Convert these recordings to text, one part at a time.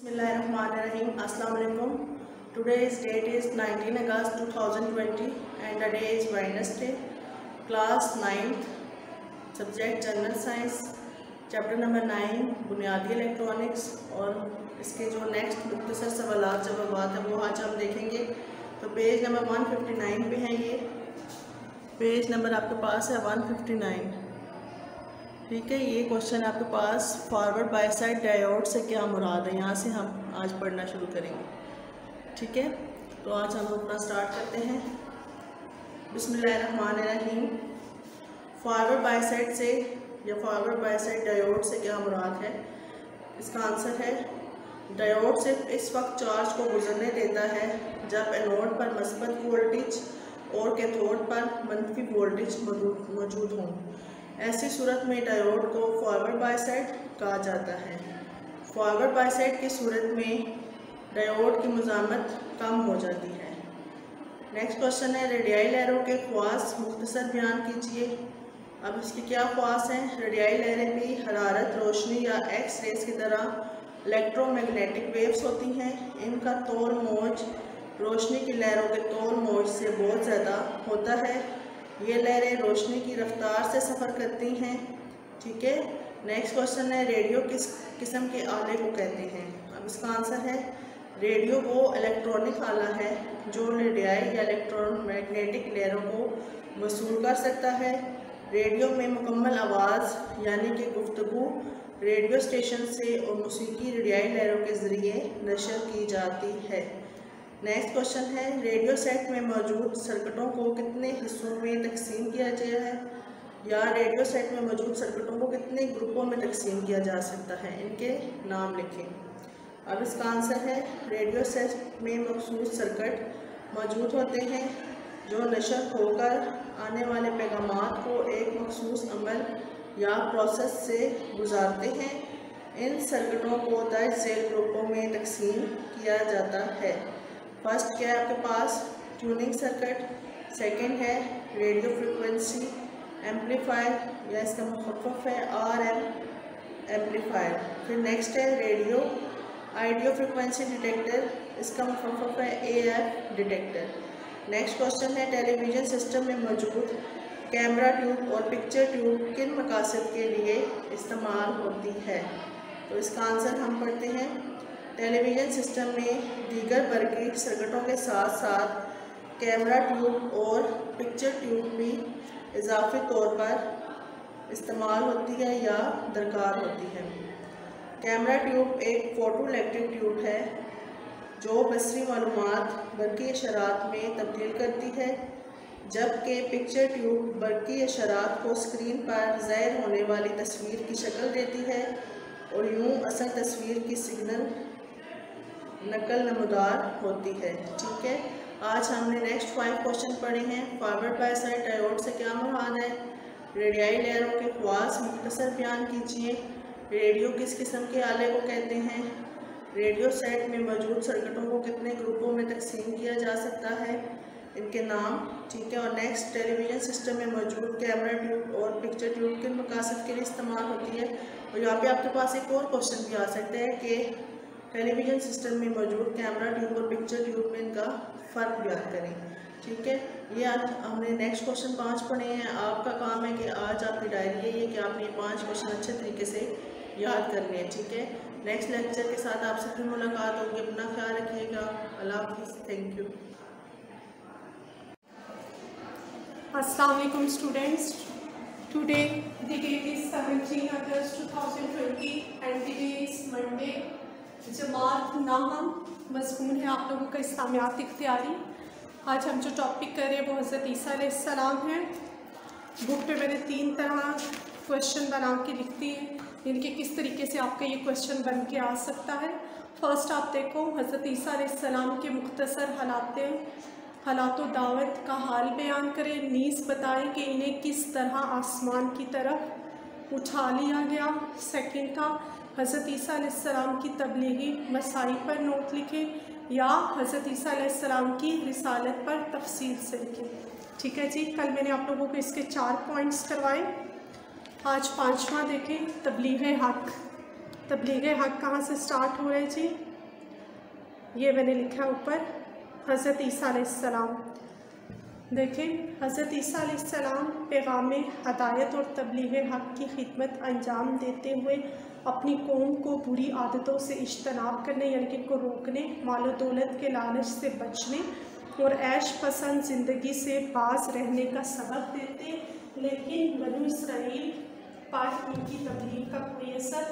बिस्मिल्लाम अस्सलाम is date is 19 August 2020 and the day is Wednesday class ninth subject general science chapter number nine बुनियादी electronics और इसके जो next मुख्तर सवाल जब अब बात है वो आज हम देखेंगे। तो page number one fifty nine पर हैं ये। पेज नंबर आपके पास है 159 ठीक है, ये क्वेश्चन आपके पास फॉरवर्ड बाय साइड डायोड से क्या मुराद है? यहाँ से हम आज पढ़ना शुरू करेंगे। ठीक है? तो आज हम अपना स्टार्ट करते हैं। बिस्मिल्लाहिर्रहमानिर्रहीम। फॉरवर्ड बाय साइड से या फॉरवर्ड बाय साइड डायोड से क्या मुराद है? इसका आंसर है डायोड सिर्फ़ इस वक्त चार्ज को गुजरने देता है जब एनोड पर मस्बत वोल्टेज और कैथोड पर मनफी वोल्टेज मौजूद हों। ऐसी सूरत में डायोड को फॉरवर्ड बायसाइड कहा जाता है। फॉरवर्ड बायसाइड की सूरत में डायोड की मजामत कम हो जाती है। नेक्स्ट क्वेश्चन है रेडियाई लहरों के ख्वास मुख्तसर बयान कीजिए। अब इसकी क्या ख्वास हैं? रेडियाई लहरें भी हरारत रोशनी या एक्स रेस की तरह इलेक्ट्रोमैग्नेटिक वेव्स होती हैं। इनका तोल मोज रोशनी की लहरों के तोल मोज से बहुत ज़्यादा होता है। ये लहरें रोशनी की रफ्तार से सफ़र करती हैं। ठीक है नेक्स्ट क्वेश्चन है रेडियो किस किस्म के आले को कहते हैं? अब इसका आंसर है रेडियो वो इलेक्ट्रॉनिक आला है जो रेडियाई या इलेक्ट्रॉन इलेक्ट्रोमैग्नेटिक लहरों को वसूल कर सकता है। रेडियो में मुकम्मल आवाज़, यानी कि गुफ्तु रेडियो स्टेशन से और मौसीकी रेडियाई लहरों के ज़रिए नशर की जाती है। नेक्स्ट क्वेश्चन है रेडियो सेट में मौजूद सर्किटों को कितने हिस्सों में तकसीम किया गया है? या रेडियो सेट में मौजूद सर्किटों को कितने ग्रुपों में तकसीम किया जा सकता है? इनके नाम लिखें। अब इसका आंसर है रेडियो सेट में मखसूस सर्किट मौजूद होते हैं, जो नशर होकर आने वाले पैगाम को एक मखसूस अमल या प्रोसेस से गुजारते हैं। इन सर्किटों को दर्ज सेल ग्रुपों में तकसीम किया जाता है। फ़र्स्ट क्या है आपके पास? Tuning circuit. सेकंड है रेडियो फ्रिक्वेंसी, एम्पलीफायर, या इसका मुखफ़ है आर एम एम्पलीफायर। फिर नेक्स्ट है रेडियो, आइडियो फ्रिक्वेंसी डिटेक्टर, इसका मुखफ़ है A F detector. Next question है, टेलीविज़न सिस्टम में मौजूद कैमरा ट्यूब और पिक्चर ट्यूब किन मकासद के लिए इस्तेमाल होती है? तो इसका आंसर हम पढ़ते हैं। टेलीविज़न सिस्टम में दीगर बरकी सर्किटों के साथ साथ कैमरा ट्यूब और पिक्चर ट्यूब भी इजाफी तौर पर इस्तेमाल होती है या दरकार होती है। कैमरा ट्यूब एक फ़ोटो इलेक्ट्रिक ट्यूब है, जो बसरी मालूम बरकी अशरात में तब्दील करती है, जबकि पिक्चर ट्यूब बरकी अशरात को स्क्रीन पर ज़ाहिर होने वाली तस्वीर की शक्ल देती है और यूँ असल तस्वीर की सिग्नल नकल नमदार होती है, ठीक है? आज हमने नेक्स्ट फाइव क्वेश्चन पढ़े हैं। फॉरवर्ड बाय साइड डायोड से क्या मुराद है? रेडियाई लेयरों के ख्वास मुख्तसर बयान कीजिए। रेडियो किस किस्म के आले को कहते हैं? रेडियो सेट में मौजूद सर्किटों को कितने ग्रुपों में तकसीम किया जा सकता है? इनके नाम, ठीक है? और नेक्स्ट टेलीविज़न सिस्टम में मौजूद कैमरा ट्यूब और पिक्चर ट्यूब किन मकासद के लिए इस्तेमाल होती है। और यहाँ पे आपके पास एक और क्वेश्चन भी आ सकता है कि टेलीविज़न सिस्टम में मौजूद कैमरा ट्यूब और पिक्चर ट्यूब में इनका फ़र्क याद करें। ठीक है? ये आज हमने नेक्स्ट क्वेश्चन पाँच पढ़े हैं। आपका काम है कि आज आपकी डायरी है, ये कि आपने पाँच क्वेश्चन अच्छे तरीके से याद करने हैं ठीक है? नेक्स्ट लेक्चर के साथ आपसे फिर मुलाकात होगी। अपना ख्याल रखिएगा। अल्लाह हाफिज़। Thank you Assalamualaikum students. Today, the date is 17 August 2020 and the day is. जमात नाहम मजमून है आप लोगों का इस्लामियात इख्तियारी आज हम जो टॉपिक कर रहे हैं वो हज़रत ईसा सलाम है। बुक पे मैंने तीन तरह क्वेश्चन बना के लिख दिए इनके किस तरीके से आपका ये क्वेश्चन बन के आ सकता है। फ़र्स्ट आप देखो हज़रत ईसा सलाम के मुख्तसर हालात हालात दावत का हाल बयान करें, नीस बताएँ कि इन्हें किस तरह आसमान की तरफ़ उठा लिया गया। सेकंड था हज़रत ईसा की तबलीगी मसाई पर नोट लिखें या हज़रत ईसा की रिसालत पर तफसील से लिखें। ठीक है जी, कल मैंने आप लोगों को इसके चार पॉइंट्स करवाए। आज पाँचवा देखें, तबलीग हक। तबलीग हक कहाँ से स्टार्ट हो रहे जी? ये मैंने लिखा ऊपर, हज़रत ईसीम देखें, हज़रत ईसीम पैगाम, हदायत और तबलीग हक़ की खिदमत अंजाम देते हुए अपनी कौम को बुरी आदतों से इज्तनाब करने, यानी कि इनको रोकने मालो दौलत के लालच से बचने और ऐश पसंद ज़िंदगी से बाज रहने का सबक देते। लेकिन बनु इसराइल पर इनकी तबलीग का कोई असर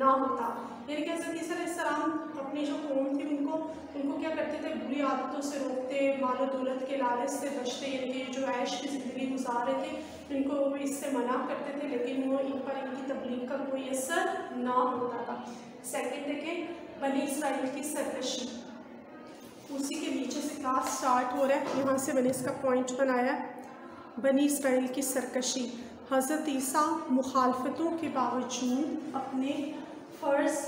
ना होता। यानी कि हज़रत सलाम अपनी जो कौम थी, उनको उनको क्या करते थे? बुरी आदतों से रोकते मालो दौलत के लालच से बचते यानी कि जो ऐश की ज़िंदगी गुजार रहे थे, इनको वो इससे मना करते थे, लेकिन वो इन पर इनकी तबलीग का कोई असर ना होता था। सेकेंड देखें बनी इसराइल की सरकशी। उसी के नीचे से क्लास स्टार्ट हो रहा है। यहाँ से मैंने इसका पॉइंट बनाया बनी इसराइल की सरकशी। हज़रत ईसा मुखालफतों के बावजूद अपने फ़र्ज़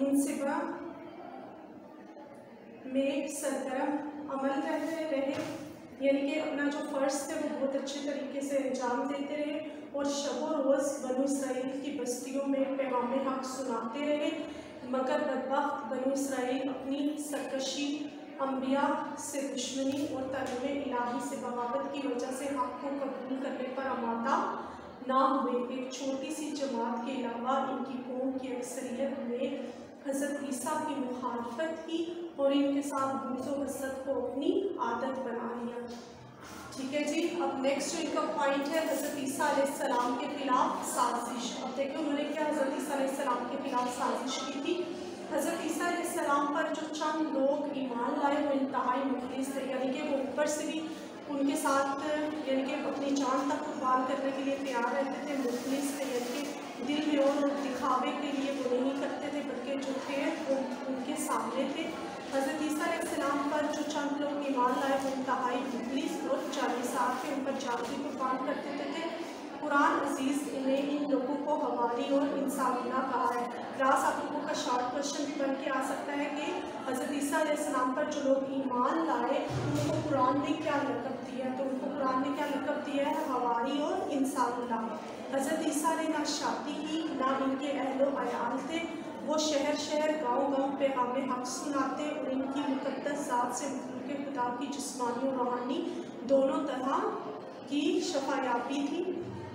मुनसिबा में सरगर्म अमल करते रहे। यानी कि अपना जो फ़र्ज़ थे, वो बहुत अच्छे तरीके से अंजाम देते रहे और शब रोज़ बनु इसराइल की बस्तियों में पैगाम हक सुनाते रहे। मगर बदबख्त बनु इसराइल अपनी सरकशी अम्बिया से दुश्मनी और तलम इलाही से बगावत की वजह से हक को कबूल करने पर आमादा ना हुए। एक छोटी सी जमात के अलावा इनकी कौम की अक्सरियत में हज़रत ईसा की मुखालफत की और इनके साथ दूसरों वसत को अपनी आदत बना लिया। ठीक है जी, अब नेक्स्ट जो इनका पॉइंट है, हज़रत ईसा के ख़िलाफ़ साजिश। अब देखिए उन्होंने क्या हज़रत ईसा के ख़िलाफ़ साजिश की थी? हज़रत ईसा सलाम पर जो चंद लोग ईमान लाए वो इंतहाई मुखलिस थे, यानी कि वो ऊपर से भी उनके साथ, यानी कि अपनी जान तक कुर्बान करने के लिए तैयार रहते थे, मुखलिस थे, यानी कि दिल में और दिखावे के लिए वो नहीं करते थे, बल्कि जो थे वो उनके सामने थे। हज़रत ईसीम पर जो चंद लोग ईमान लाए, वो इंतहाई मुखलिस और चालीस साल के ऊपर जाती कुर्बान करते थे कुरान अज़ीज़ ने इन लोगों को हवारी और इंसानिया कहा है। क्लास आप लोगों का शॉर्ट क्वेश्चन भी बन के आ सकता है कि हज़रत ईसीम पर जो लोग ईमान लाए, उनको कुरान ने क्या लकब दिया? तो उनको कुरान ने क्या लकब दिया है? हवारी और इंसान इंसानिया हज़रत ईसा ने ना शादी की, ना इनके अहलो अयाल थे। वो शहर शहर गाँव गाँव पे हमें हक सुनाते, और इनकी मुकदस ज़ात से के खुदा की जिसमानी और रूहानी दोनों तरह की शफायाबी थी।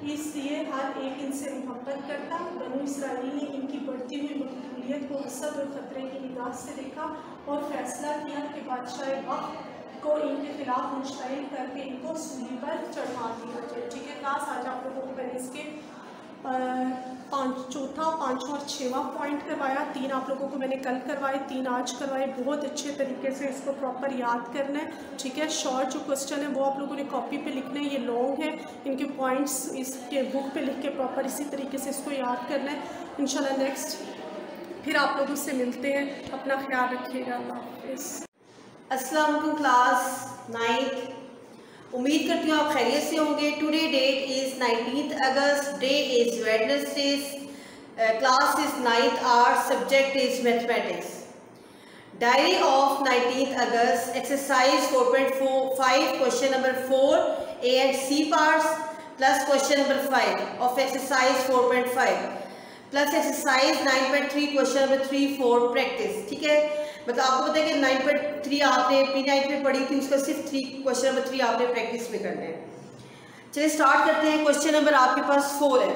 इसलिए हर एक इनसे मोहब्बत करता बनु इसराइल ने इनकी बढ़ती हुई मकबूलियत को असद और ख़तरे की निगाह से देखा और फैसला किया कि बादशाह वक्त को इनके खिलाफ मुश्तिल करके इनको सूली पर चढ़ा दिया जाए। ठीक है क्लास आज आप लोगों को मैंने इसके पाँच, चौथा, पाँचवा और छवा पॉइंट करवाया। तीन आप लोगों को मैंने कल करवाए, तीन आज करवाए। बहुत अच्छे तरीके से इसको प्रॉपर याद करना है। ठीक है शॉर्ट जो क्वेश्चन है, वो आप लोगों ने कॉपी पे लिखना है। ये लॉन्ग है। इनके पॉइंट्स इसके बुक पे लिख के प्रॉपर इसी तरीके से इसको याद करना है। इंशाल्लाह नेक्स्ट फिर आप लोगों से मिलते हैं। अपना ख्याल रखिएगा। अल्लाह हाफिज़। अस्सलाम क्लास नाइन्थ। उम्मीद करती हूँ आप खैरियत से होंगे। Today date is nineteen August day is Wednesday class is ninth art subject is mathematics diary of nineteen August exercise four point four five question number four A and C parts plus question number five of exercise four point five plus exercise nine point three question number three for practice ठीक है? मतलब आपको पता है कि nine point three आपने P nine में पढ़ी थी उसका सिर्फ़ थ्री क्वेश्चन नंबर थ्री आपने प्रैक्टिस में करना है। चलिए स्टार्ट करते हैं। क्वेश्चन नंबर आपके पास फोर है।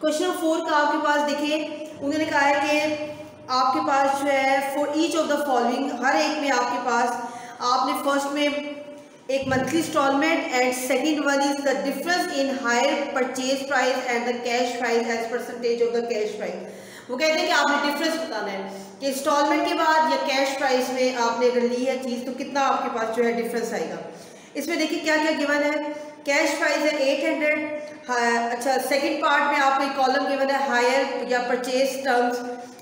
क्वेश्चन नंबर फोर का आपके पास देखिए, उन्होंने कहा है कि आपके पास जो है for each of the following हर एक में आपके पास आपने फ़र्स्ट में एक monthly instalment and second one is the difference in hire purchase price and the cash price as percentage of the cash price वो कहते हैं कि आपने डिफरेंस बताना है। कि इंस्टॉलमेंट के बाद या कैश प्राइस में आपने अगर ली है चीज़ तो कितना आपके पास जो है डिफरेंस आएगा? इसमें देखिए क्या क्या गिवन है। कैश प्राइस है एट हंड्रेड अच्छा सेकंड पार्ट में आपको एक कॉलम गिवन है हायर या परचेज टर्म्स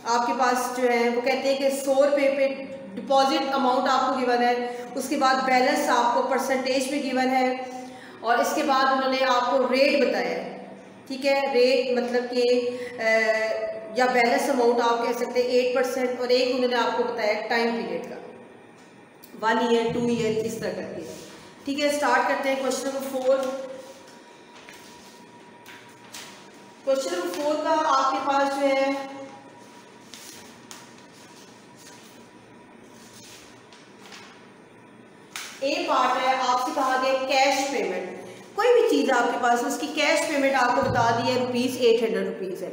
आपके पास जो है, वो कहते हैं कि सौ रुपये पे डिपॉजिट अमाउंट आपको गिवन है। उसके बाद बैलेंस आपको परसेंटेज में गिवन है। और इसके बाद उन्होंने आपको रेट बताया। ठीक है? रेट मतलब कि या बैलेंस अमाउंट आप कह सकते हैं एट परसेंट और एक उन्होंने आपको बताया टाइम पीरियड का। वन ईयर टू ईयर इस तरह करके। ठीक है स्टार्ट करते हैं question number four question number four का आपके पास जो है ए पार्ट है, आपसे कहा गया कैश पेमेंट कोई भी चीज़ आपके पास उसकी कैश पेमेंट आपको बता दी है रुपीज़ एट हंड्रेड रुपीज़ है।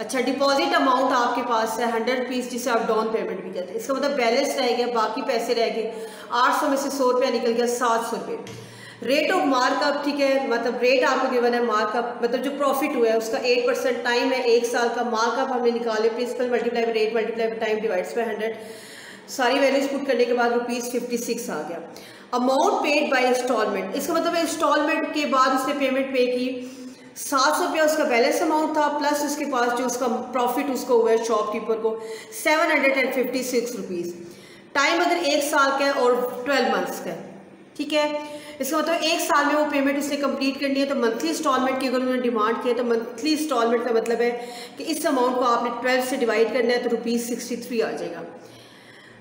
अच्छा डिपॉजिट अमाउंट आपके पास है हंड्रेड रुपीज़ जिसे आप डाउन पेमेंट भी कहते हैं। इसका मतलब बैलेंस रह गया, बाकी पैसे रह गए। आठ सौ में से सौ रुपया निकल गया, सात सौ रुपये। रेट ऑफ़ मार्कअप ठीक है? मतलब रेट आपको गिवन है मार्कअप मतलब जो प्रॉफिट हुआ है, उसका एट परसेंट टाइम है, एक साल का मार्कअप हमने निकाले principal multiply rate multiply time divides by hundred सारी वैल्यूज़ पुट करने के बाद रुपीज़ फिफ्टी सिक्स आ गया। अमाउंट पेड बाय इंस्टॉलमेंट इसका मतलब इंस्टॉलमेंट के बाद उसने पेमेंट पे की। सात सौ रुपया उसका बैलेंस अमाउंट था प्लस उसके पास जो उसका प्रॉफिट उसको हुआ है शॉपकीपर को seven hundred and fifty six rupees time अगर एक साल का है और ट्वेल्व मंथ्स का है, ठीक है? इसका मतलब एक साल में वो पेमेंट उसने कंप्लीट करनी है तो मंथली इंस्टॉलमेंट की अगर उन्होंने डिमांड किया तो मंथली इंस्टॉलमेंट का मतलब है कि इस अमाउंट को आपने ट्वेल्व से डिवाइड करना है तो रुपीज़ सिक्सटी थ्री आ जाएगा.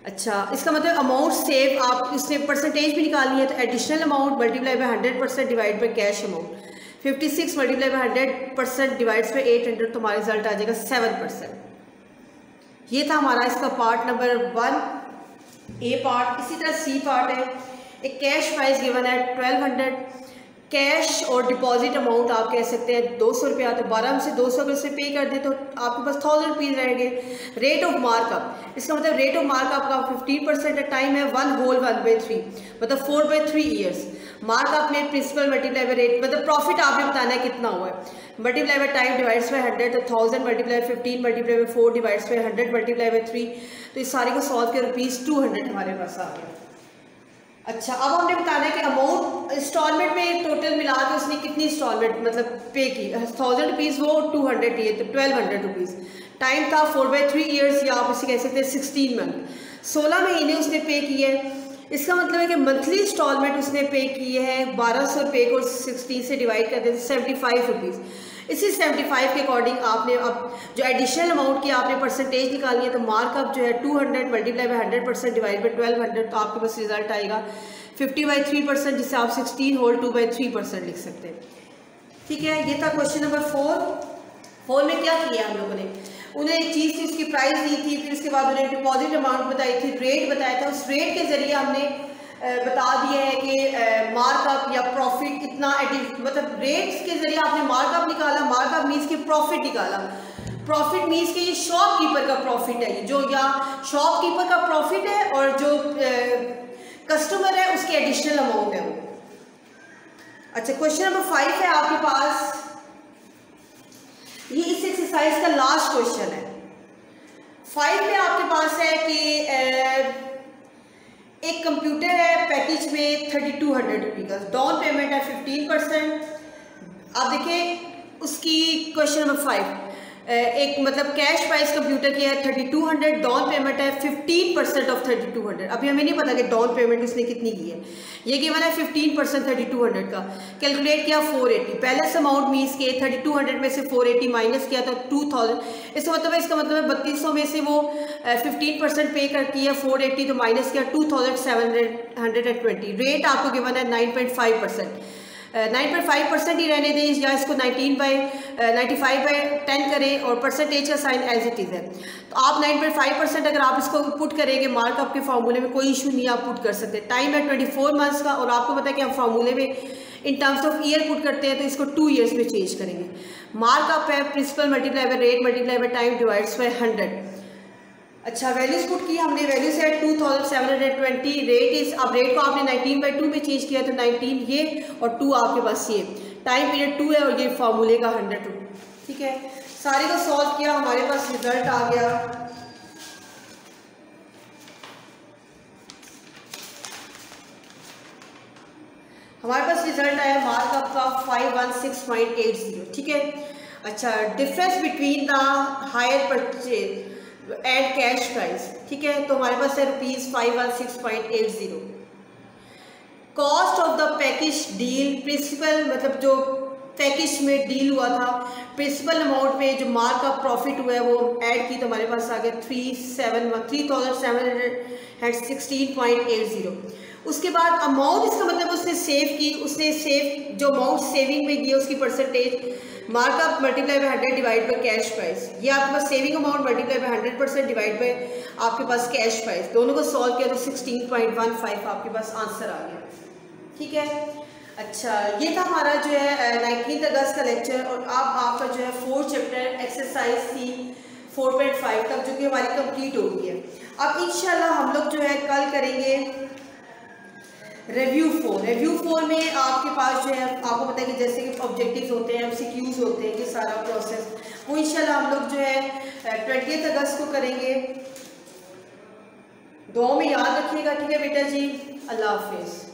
अच्छा इसका मतलब अमाउंट सेव आप, इसने परसेंटेज भी निकालनी है तो additional amount multiply by hundred percent divide by cash amount fifty six multiply by hundred percent divides पे एट हंड्रेड तो हमारा रिज़ल्ट आ जाएगा सेवन परसेंट ये था हमारा इसका part number one A part इसी तरह सी पार्ट है. एक कैश प्राइस गिवन है ट्वेल्व हंड्रेड कैश और डिपॉजिट अमाउंट आप कह सकते हैं दो सौ रुपया. तो बारह में से दो सौ अगर से पे कर दें तो आपके पास थाउज़ेंड रुपीज़ रहेंगे. रेट ऑफ़ मार्कअप इसका मतलब रेट ऑफ़ मार्कअप का फिफ्टीन परसेंट टाइम है one whole one by three मतलब four by three years markup में प्रिंसिपल मल्टीप्लाई बाई रेट मतलब प्रॉफिट आपने बताना है कितना हुआ है। Multiply by time divides by hundred thousand multiply fifteen multiply by four divides by hundred multiply by three तो इस सारे को सॉल्व के रुपीज़ टू हंड्रेड हमारे पास आ गया। अच्छा अब हमने बताना है कि अमाउंट इंस्टॉलमेंट में टोटल मिला के उसने कितनी इंस्टॉलमेंट मतलब पे की। थाउज़ेंड रुपीज़ वो टू हंड्रेड दिए तो ट्वेल्व हंड्रेड रुपीज़ टाइम था फोर बाई थ्री ईयर्स या आप इसे कह सकते हैं सिक्सटीन मंथ सोलह महीने उसने पे किए इसका मतलब है कि मंथली इंस्टॉलमेंट उसने पे की है बारह सौ रुपये को सिक्सटीन से डिवाइड कर देते सेवेंटी फाइव रुपीज़ इसी सेवेंटी फाइव के अकॉर्डिंग आपने अब जो एडिशनल अमाउंट की आपने परसेंटेज निकालनी है तो मार्कअप जो है two hundred multiply by hundred percent divide by twelve hundred तो आपके पास रिज़ल्ट आएगा फिफ्टी बाई थ्री परसेंट जिससे आप sixteen whole two by three percent लिख सकते हैं. ठीक है, ये था क्वेश्चन नंबर फोर फोर में क्या किया हम लोगों ने? उन्हें एक चीज़ थी, उसकी प्राइस दी थी, फिर उसके बाद उन्हें डिपॉजिट अमाउंट बताई थी रेट बताया था। उस रेट के ज़रिए हमने बता दिया है कि मार्कअप या प्रॉफिट इतना मतलब रेट्स के ज़रिए आपने मार्कअप निकाला। मार्कअप मीन्स के प्रॉफिट निकाला। प्रॉफिट मीन्स कि ये शॉपकीपर का प्रॉफिट है। जो या शॉपकीपर का प्रॉफिट है और जो कस्टमर है, उसकी एडिशनल अमाउंट है वो। अच्छा क्वेश्चन नंबर फाइव है आपके पास। ये इस एक्सरसाइज का लास्ट क्वेश्चन है। फाइव में आपके पास है कि एक कंप्यूटर है पैकेज में थर्टी टू हंड्रेड रुपी का डाउन पेमेंट है फिफ्टीन परसेंट आप देखिए, उसकी क्वेश्चन नंबर फाइव एक मतलब कैश प्राइस कंप्यूटर की है thirty two hundred down payment है fifteen percent of thirty two hundred अभी हमें नहीं पता कि डाउन पेमेंट उसने कितनी की है। ये गिवन है फिफ्टीन परसेंट थर्टी का। कैलकुलेट किया फोर एटी पहले अमाउंट मीन्स के थर्टी टू हंड्रेड में से फोर एटी माइनस किया था टू थाउज़ेंड इसका मतलब है, इसका मतलब है बत्तीस सौ में से वो फिफ्टीन परसेंट पे कर किया फोर तो माइनस किया टू रेट आपको गिवन है nine nine point five percent ही रहने दें या इसको nineteen by ninety five by ten करें और परसेंटेज का साइन एज इट इज़ है। तो आप नाइन पॉइंट फाइव परसेंट अगर आप इसको पुट करेंगे मार्क आपके फार्मूले में कोई इशू नहीं आप पुट कर सकते। टाइम है ट्वेंटी फोर मंथ्स का और आपको पता है कि हम फार्मूले में in terms of year put करते हैं तो इसको टू ईयर्स में चेंज करेंगे। मार्क अप है principal multiply by rate multiply by time divides by hundred अच्छा वैल्यूज़ पुट की हमने सेवन हंड्रेड ट्वेंटी रेट इस अब रेट को आपने नाइनटीन बाई टू में चेंज किया तो नाइनटीन ये और टू आपके पास ये। टाइम पीरियड टू है और ये फॉर्मूले का हंड्रेड टू ठीक है? सारे को सॉल्व किया, हमारे पास रिज़ल्ट आ गया। हमारे पास रिज़ल्ट आया मार्क आपका five one six point eight zero ठीक है? अच्छा difference between the hire purchase and cash price ठीक है? तो हमारे पास है rupees five one six point eight zero cost of the package deal principal मतलब जो पैकेज में डील हुआ था प्रिंसिपल अमाउंट में जो मार्क का प्रॉफिट हुआ है, वो ऐड की तो हमारे पास आ गया three seven one three thousand seven hundred sixteen point eight zero उसके बाद अमाउंट इसका मतलब उसने सेव की, उसने सेव जो अमाउंट सेविंग में की उसकी percentage markup multiply by hundred divide by cash price ये आपके पास saving amount multiply by hundred percent divide by आपके पास कैश प्राइस दोनों को सॉल्व किया तो सिक्सटीन पॉइंट वन फाइव आपके पास आंसर आ गया। ठीक है? अच्छा ये था हमारा जो है नाइनटीन अगस्त का लेक्चर और अब आपका जो है फोर्थ चैप्टर एक्सरसाइज थी फोर पॉइंट फाइव तक जो कि हमारी कंप्लीट हो गई है अब इंशाल्लाह हम लोग जो है कल करेंगे रिव्यू फोर रिव्यू फोर में आपके पास जो है, आपको पता है कि जैसे कि ऑब्जेक्टिव्स होते हैं एमसीक्यूज होते हैं कि सारा प्रोसेस वो इंशाल्लाह हम लोग जो है ट्वेंटी अगस्त को करेंगे। दो में याद रखिएगा, ठीक है बेटा जी? अल्लाह हाफिज़।